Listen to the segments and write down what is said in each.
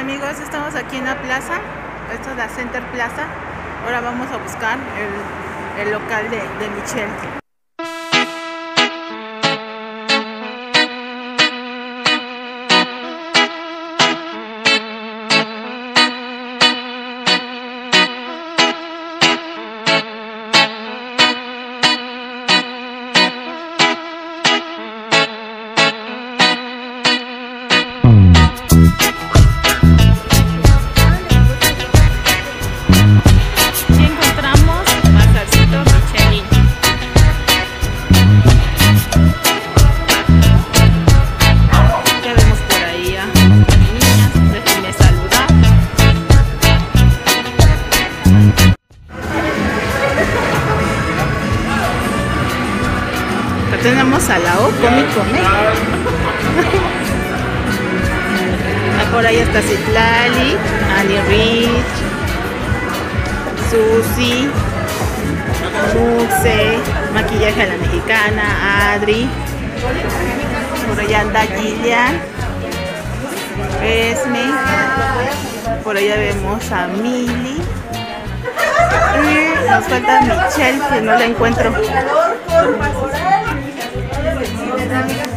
amigos, estamos aquí en la plaza, esto es la Center Plaza. Ahora vamos a buscar el, el local de, de Michelle. Tenemos a la O, come. Ah, Por ahí está Citlali, Ali Rich, Susi, Muxe, maquillaje a la mexicana, Adri, por allá anda Gillian, Esme, por allá vemos a Mili y nos falta Michelle que no la encuentro. Esa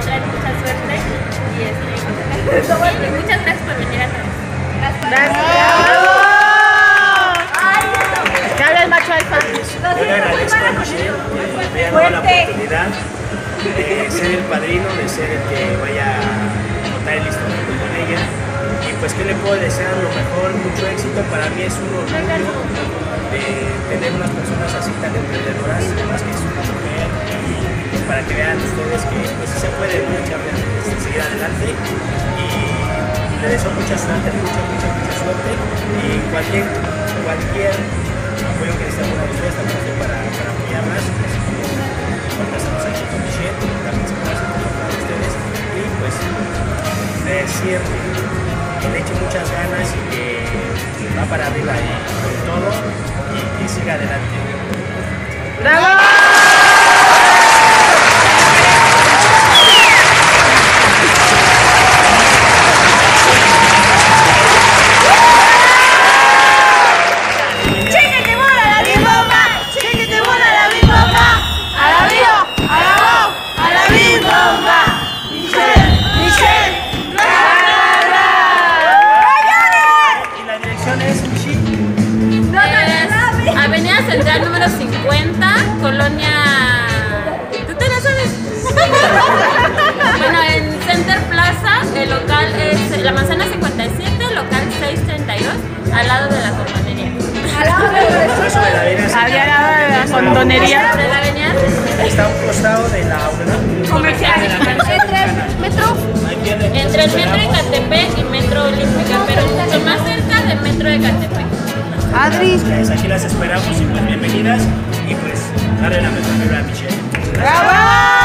traen mucha suerte y, este, y muchas gracias por venir a todos. ¿Qué habla el macho alfa? La oportunidad de ser el padrino, de ser el que vaya a contar el instrumento con ella. Y pues, ¿qué le puedo desear? Lo mejor, mucho éxito. Para mí es un orgullo de tener unas personas así tan emprendedoras, más que es que vean ustedes que pues, se puede echarle, este, seguir adelante. Y le deseo mucha suerte, mucha, mucha, mucha suerte. Y cualquier, cualquier apoyo que necesiten una de ustedes, estamos aquí para, para apoyarlas. Ahorita estamos aquí con Michelle, también se puede hacer para ustedes. Y pues decir que le eche muchas ganas y que va para arriba y con todo y que siga adelante. Central número 50, Colonia. ¿Tú te la sabes? bueno, en Center Plaza, el local es la manzana 57, local 632, al lado de la condonería. Paso de la Había al lado de la la avenida Está a un costado de la aula. comercial. Metro. Ahí pierde. Entre el metro de Catepec y metro Olímpica, pero mucho más cerca del metro de Catepec. Adri. Pues aquí las esperamos y pues bienvenidas y pues darle la mejor vibra a Michelle. A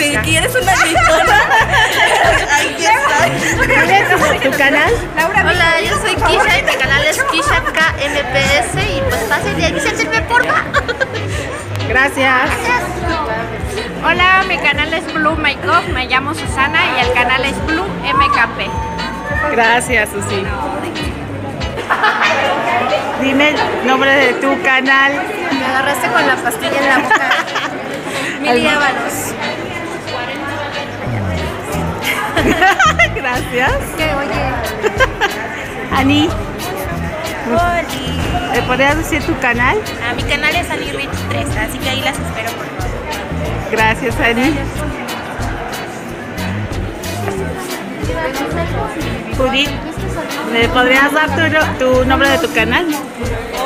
Si quieres una Dime tu, tu canal. Laura, Hola, yo soy Kisha y mi canal es Kisha KMPS y pues pasen y avísenme porfa. Gracias. Hola, mi canal es Blue Makeup, me llamo Susana y el canal es Blue MKP. Gracias, Susi. Dime el nombre de tu canal. Me agarraste con la pastilla en la boca. Mili Ábalos. Gracias. Que oye, Ani. Oli. ¿Me podrías decir tu canal? A mi canal es Ali Rich 3, así que ahí las espero por favor. Gracias, Ani. Judith, ¿me podrías dar tu nombre de tu canal?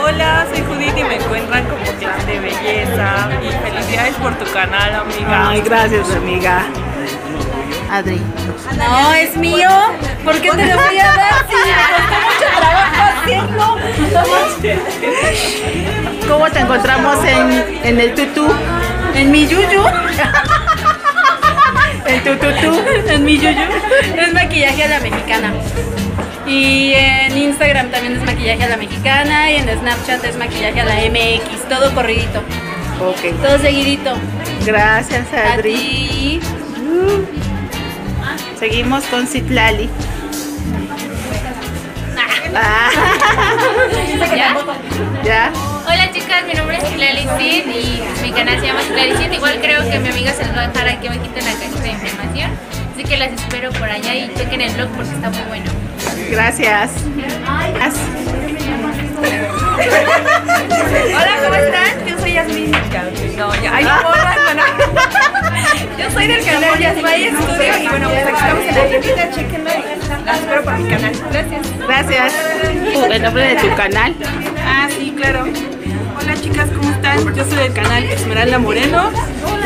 Hola, soy Judith y me encuentran como Clan de Belleza. Y felicidades por tu canal, amiga. Ay, gracias, amiga. Adri. No, es mío. ¿Por qué te lo voy a dar si me costó mucho trabajo hacerlo? ¿Cómo te encontramos en, en el tutú? En mi yuyu. En tu tutú. En mi yuyu. Es maquillaje a la mexicana. Y en Instagram también es maquillaje a la mexicana. Y en Snapchat es maquillaje a la MX. Todo corridito. Ok. Todo seguidito. Gracias, A Adri. ti. Seguimos con Citlali. Ah. ¿Ya? ¿Ya? Hola chicas, mi nombre es Hilary Sid y mi canal se llama Hilary Sid. Igual creo que mi amiga se los va a dejar aquí abajito en la cajita de información. Así que las espero por allá y chequen el blog porque está muy bueno. Gracias. As- Hola, ¿cómo están? Yo soy Yasmin. No, ya. Ay, no. Yo soy del canal Yasmay Studio y bueno, pues aquí estamos en la tiendita, chequenla las espero por mi canal. Gracias. Gracias. El nombre de tu canal. Ah, sí, claro. Hola chicas, ¿cómo están? Yo soy del canal Esmeralda Moreno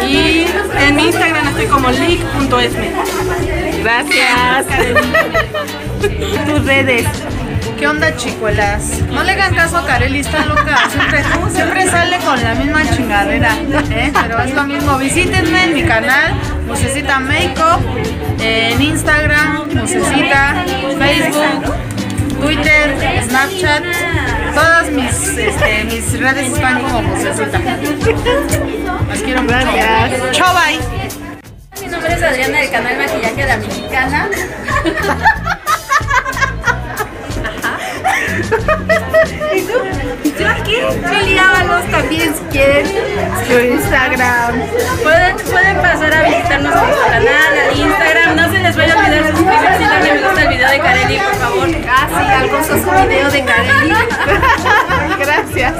y en mi Instagram estoy como leak.esme. Gracias. Tus redes. ¿Qué onda, chicuelas? No le hagan caso a Kareli, está loca. Siempre, siempre sale con la misma chingadera. ¿eh? Pero es lo mismo. Visítenme en mi canal, Musecita Makeup, en Instagram, Musecita, Facebook, Twitter, Snapchat. Todas mis, este, mis redes están como Musecita. Las quiero mucho. Gracias. Chao, bye. Mi nombre es Adriana del canal Maquillaje a la Mexicana. ¿Y tú? Yo aquí, Ábalos también si quieren. Tu Instagram. Pueden, pueden pasar a visitarnos en nuestro canal, al Instagram. No se les vaya a olvidar suscribirse y darle me gusta al video de Kareli, por favor. Ah, sí, al gozoso video de Kareli. Gracias.